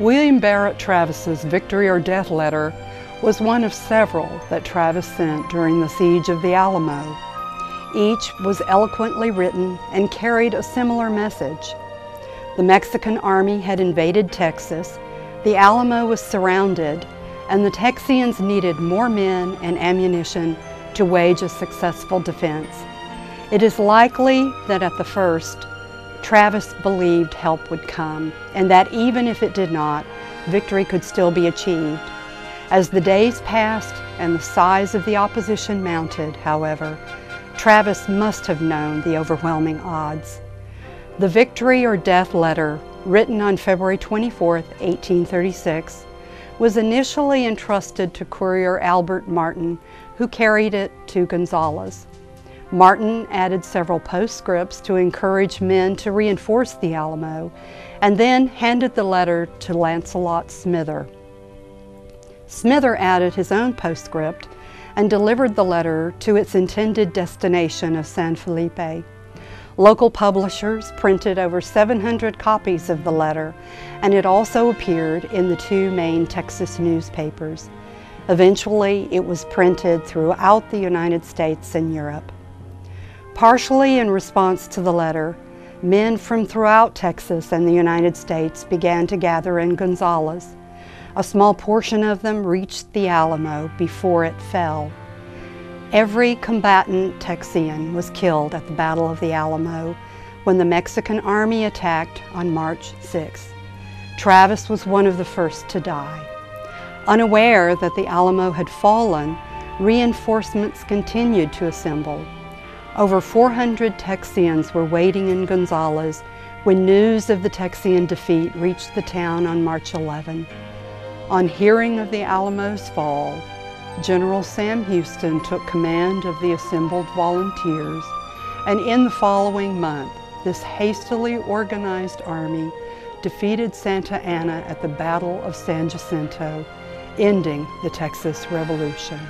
William Barrett Travis's victory or death letter was one of several that Travis sent during the siege of the Alamo. Each was eloquently written and carried a similar message. The Mexican army had invaded Texas, the Alamo was surrounded, and the Texians needed more men and ammunition to wage a successful defense. It is likely that at the first, Travis believed help would come, and that even if it did not, victory could still be achieved. As the days passed and the size of the opposition mounted, however, Travis must have known the overwhelming odds. The victory or death letter, written on February 24, 1836, was initially entrusted to courier Albert Martin, who carried it to Gonzales. Martin added several postscripts to encourage men to reinforce the Alamo and then handed the letter to Lancelot Smither. Smither added his own postscript and delivered the letter to its intended destination of San Felipe. Local publishers printed over 700 copies of the letter, and it also appeared in the two main Texas newspapers. Eventually, it was printed throughout the United States and Europe. Partially in response to the letter, men from throughout Texas and the United States began to gather in Gonzales. A small portion of them reached the Alamo before it fell. Every combatant Texian was killed at the Battle of the Alamo when the Mexican army attacked on March 6. Travis was one of the first to die. Unaware that the Alamo had fallen, reinforcements continued to assemble over 400 Texians were waiting in Gonzales when news of the Texian defeat reached the town on March 11. On hearing of the Alamo's fall, General Sam Houston took command of the assembled volunteers, and in the following month, this hastily organized army defeated Santa Anna at the Battle of San Jacinto, ending the Texas Revolution.